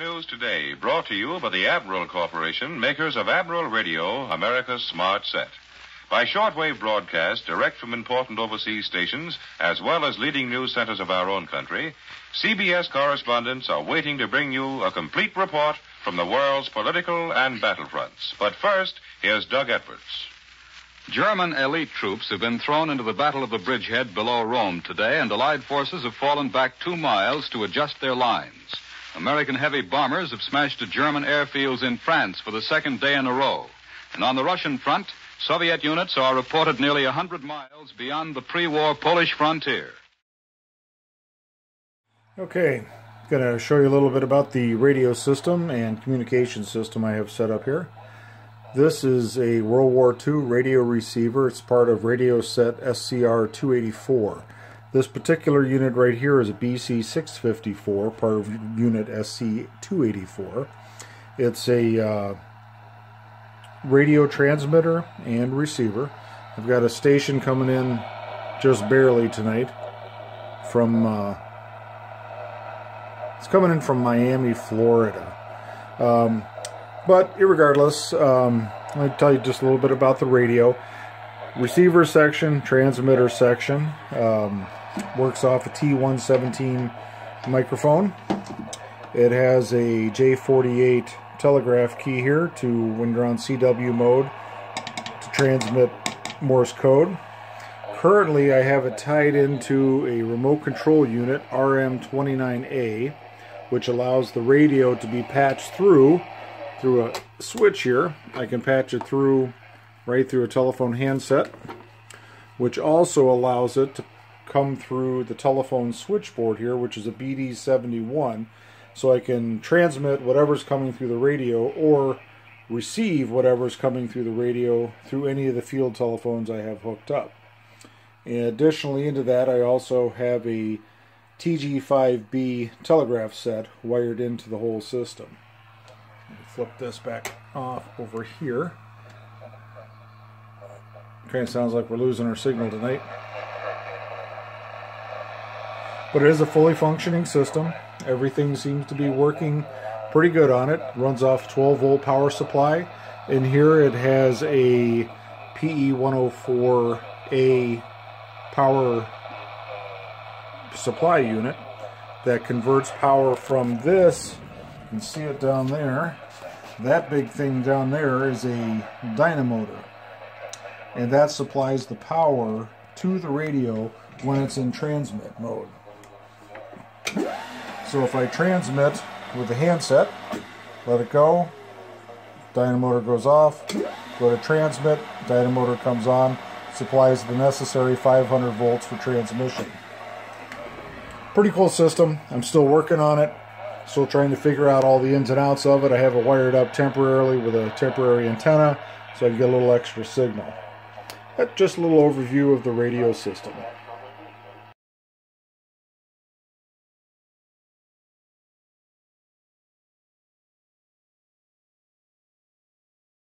News Today, brought to you by the Admiral Corporation, makers of Admiral Radio, America's smart set. By shortwave broadcast direct from important overseas stations, as well as leading news centers of our own country, CBS correspondents are waiting to bring you a complete report from the world's political and battlefronts. But first, here's Doug Edwards. German elite troops have been thrown into the Battle of the Bridgehead below Rome today, and Allied forces have fallen back two miles to adjust their lines. American heavy bombers have smashed German airfields in France for the second day in a row. And on the Russian front, Soviet units are reported nearly 100 miles beyond the pre-war Polish frontier. Okay, going to show you a little bit about the radio system and communication system I have set up here. This is a World War II radio receiver. It's part of radio set SCR 284. This particular unit right here is a BC654, part of unit SC284. It's a uh, radio transmitter and receiver. I've got a station coming in just barely tonight from, uh, it's coming in from Miami, Florida. Um, but irregardless, um, let me tell you just a little bit about the radio. Receiver section, transmitter section. Um, works off a T117 microphone. It has a J48 telegraph key here to when you're on CW mode to transmit Morse code. Currently I have it tied into a remote control unit RM29A which allows the radio to be patched through through a switch here. I can patch it through right through a telephone handset which also allows it to come through the telephone switchboard here, which is a BD71, so I can transmit whatever's coming through the radio or receive whatever's coming through the radio through any of the field telephones I have hooked up. And additionally into that, I also have a TG5B telegraph set wired into the whole system. flip this back off over here. Kind of sounds like we're losing our signal tonight. But it is a fully functioning system. Everything seems to be working pretty good on it. Runs off 12 volt power supply. In here it has a PE104A power supply unit that converts power from this, you can see it down there, that big thing down there is a dynamotor. And that supplies the power to the radio when it's in transmit mode. So if I transmit with the handset, let it go, dynamotor goes off, go to transmit, dynamotor comes on, supplies the necessary 500 volts for transmission. Pretty cool system. I'm still working on it. Still trying to figure out all the ins and outs of it. I have it wired up temporarily with a temporary antenna so I can get a little extra signal. That's just a little overview of the radio system.